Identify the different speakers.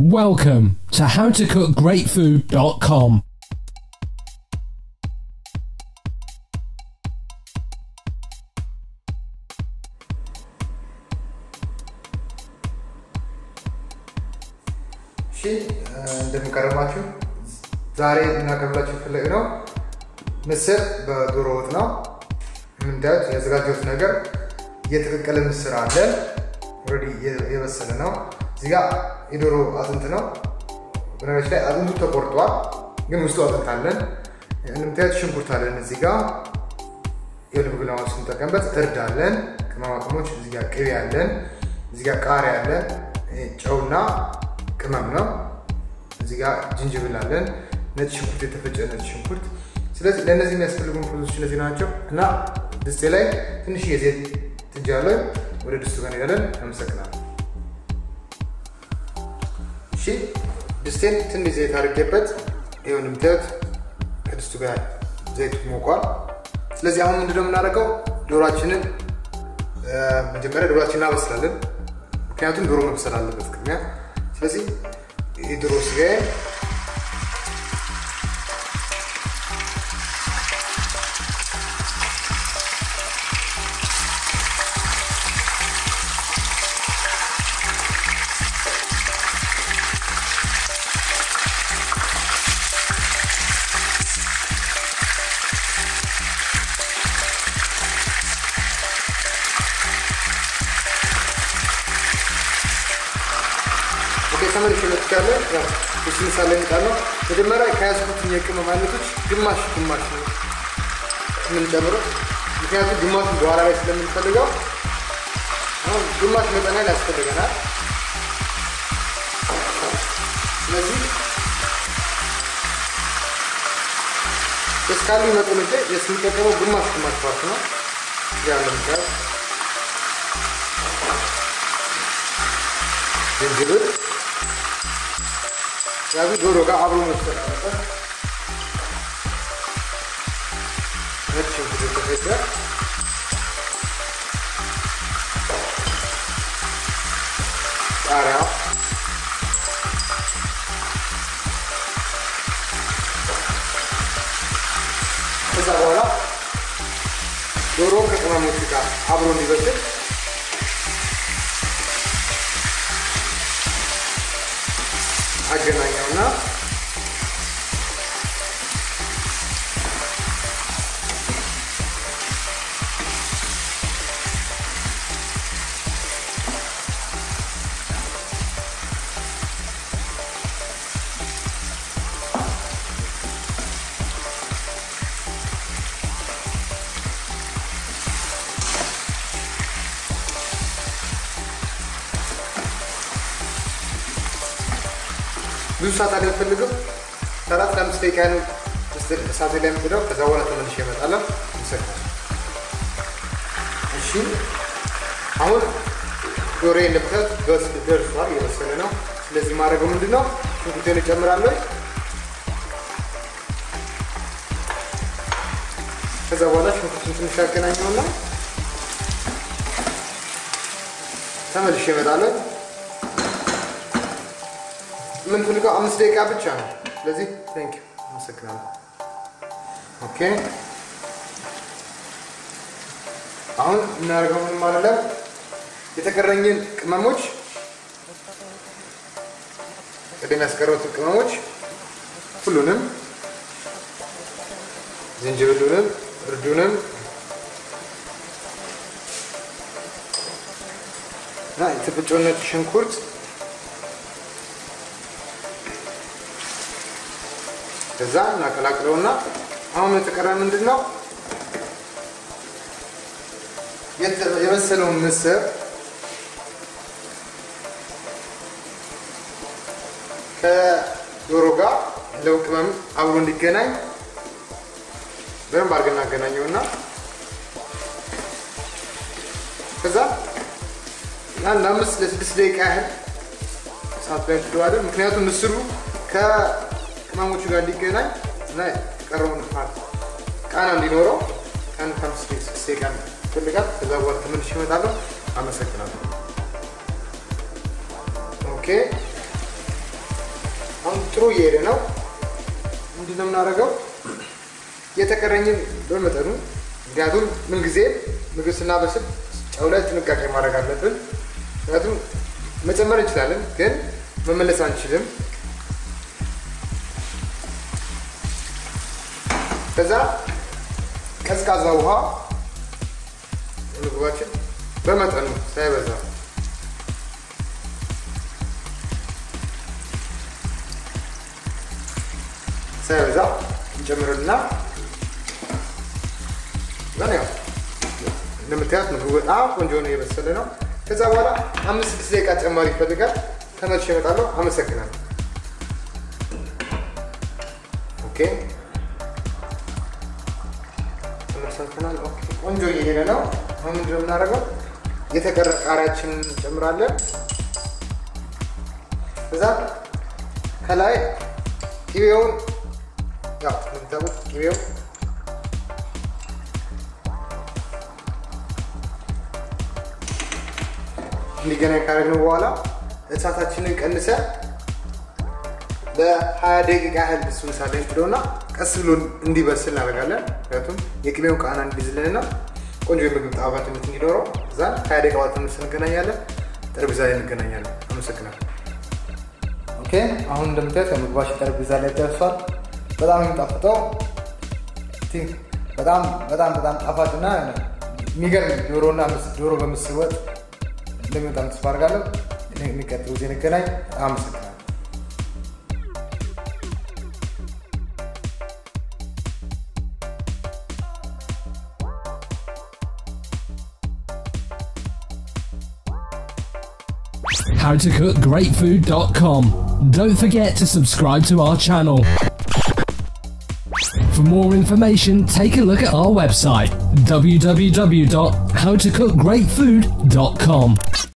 Speaker 1: Welcome to howtocookgreatfood.com.
Speaker 2: እሺ እንደምቀርባችሁ ዛሬ እናቀርብላችሁ ፈለግ ነው ምስር በዶሮ ወጥ ነው። የምታዩት ያዘጋጀሁት ነገር የተቀቀለ ምስር አለ። Already የበሰለ ነው። እዚህ ጋ የዶሮ አጥንት ነው። በነገራችን ላይ አጥንቱ ተቆርጧል፣ ግን ውስጡ አጥንት አለን። እንደምታዩት ሽንኩርት አለን። እዚህ ጋ የልብ ግናዎች ስንጠቀምበት እርድ አለን። ቅመማ ቅመሞች እዚህ ጋ ቅቤ አለን። እዚህ ጋ ቃሪያ አለን። ጨውና ቅመም ነው። እዚህ ጋር ዝንጅብል አለን። ነጭ ሽንኩርት፣ የተፈጨ ነጭ ሽንኩርት። ስለዚህ ለእነዚህ የሚያስፈልጉ process ኦች እነዚህ ናቸው እና ድስቴ ላይ ትንሽ የዘይት ጥጃለሁ። ወደ ድስቱ ጋር እንሄዳለን። አመሰግናለሁ። እሺ ድስቴን ትንሽ ዘይት አድርጌበት ይሁን የምታዩት ከድስቱ ጋር ዘይቱ ሞቋል። ስለዚህ አሁን ምንድነው የምናደርገው? ዶሯችንን መጀመሪያ ዶሯችንን እናበስላለን። ምክንያቱም ዶሮ መብሰል አለበት ቅድሚያ ስለዚህ የዶሮ ስጋዬ ተመልሼ መጥቻለሁ። ያው እሱ ምሳሌ ነው። መጀመሪያ ከያዝኩት የቅመም አይነቶች ግማሽ ግማሽ ነው የምንጨምረው፣ ምክንያቱም ግማሹን በኋላ ላይ ስለምንፈልገው አሁን ግማሽ መጠን ያህል ያስፈልገናል። ስለዚህ እስካሉ መጠኖች ላይ የምንጠቀመው ግማሽ ግማሽ part ነው ያለ ምክንያት ዝንጅብል ያዙ ዶሮ ጋር አብሮ መብሰል አለበት። ነጭ ሽንኩርት የተፈጨ ቃሪያ ከዛ በኋላ ዶሮ ከቅመሞቹ ጋር አብሮ እንዲበስል አገናኘውና ብዙ ሰዓት አልፈልግም። ከአራት ለአምስት ደቂቃ ነው እሳት ላይ የምትለው። ከዛ በኋላ ተመልሼ እመጣለሁ። ይሰካል። እሺ አሁን ዶሮ እንደምታዩት ደርሷል፣ እየበሰለ ነው። ስለዚህ ማድረገው ምንድን ነው? ሽንኩርቴን እጨምራለሁ። ከዛ በኋላ ሽንኩርቱን ትንሽ ያገናኘውና ተመልሼ እመጣለሁ። የምንፈልገው አምስት ደቂቃ ብቻ ነው። ስለዚህ thank አመሰግናለሁ። Okay አሁን እናደርገው ምን ማለት ነው? የተቀረኝን ቅመሞች ቅድም ያስቀረቱን ቅመሞች ሁሉንም ዝንጅብሉንም፣ እርዱንም እና የተፈጨውን ነጭ ሽንኩርት ከዛ እናቀላቅለውና አሁን የተቀረ ምንድን ነው? የበሰለውን ምስር ከዶሮ ጋር ለው ቅመም አብሮ እንዲገናኝ በደንብ አድርገን እናገናኘውና ከዛ ለአንድ አምስት ለስድስት ደቂቃ ያህል እሳት ላይ እንተወዋለን። ምክንያቱም ምስሩ ቅመሞቹ ጋር እንዲገናኝ እና የቀረውን part ቃና እንዲኖረው ከአንድ ከአምስት ደቂቃ ይፈልጋል። ከዛ በኋላ ተመልሼ እመጣለሁ። አመሰግናለሁ። Okay አሁን ጥሩ እየሄደ ነው። ምንድን ነው የምናደርገው? የተቀረኝን በመጠኑ ምክንያቱም ምንጊዜ ምግብ ስናበስል ጨው ላይ ጥንቃቄ ማድረግ አለብን። ምክንያቱም መጨመር እንችላለን፣ ግን መመለስ አንችልም። ከዛ ቀዝቃዛ ውሃ ምግባችን በመጠኑ ሳይበዛ ሳይበዛ እንጨምርና ያው እንደምታዩት ምግቡ በጣም ቆንጆ ነው፣ የበሰለ ነው። ከዛ በኋላ አምስት ስድስት ደቂቃ ተጨማሪ ይፈልጋል። ተመልሼ እመጣለሁ። አመሰግናለሁ። Okay okay ቆንጆ እየሄደ ነው። አሁን ምንድን ነው የምናደርገው? የተቀረ ቃሪያችንን እንጨምራለን። ከዛ ከላይ ቅቤውን ያው እንደምታውቁት ቅቤው እንዲገናኝ ካደረግነው በኋላ እሳታችንን ቀንሰ ለሀያ ደቂቃ ያህል እሱን እሳት ላይ እንጥደውና ቀስ ብሎ እንዲበስል እናደርጋለን። ምክንያቱም የቅቤውን ቃና እንዲዝልንና ቆንጆ የምግብ ጣፋጭነት እንዲኖረው እዛ ሀያ ደቂቃ ተመልሰን እንገናኛለን። ጠረጴዛ ላይ እንገናኛለን። አመሰግናለሁ። Okay አሁን እንደምታዩት ምግባችን ጠረጴዛ ላይ ደርሷል። በጣም የሚጣፍጠው በጣም በጣም በጣም ጣፋጭና የሚገርም ዶሮና ዶሮ በምስር ወጥ እንደሚወጣ ተስፋ አድርጋለሁ። የሚቀጥለው ጊዜ እንገናኝ። አመሰግናለሁ።
Speaker 1: howtocookgreatfood.com. Don't forget to subscribe to our channel. For more information, take a look at our website www.howtocookgreatfood.com.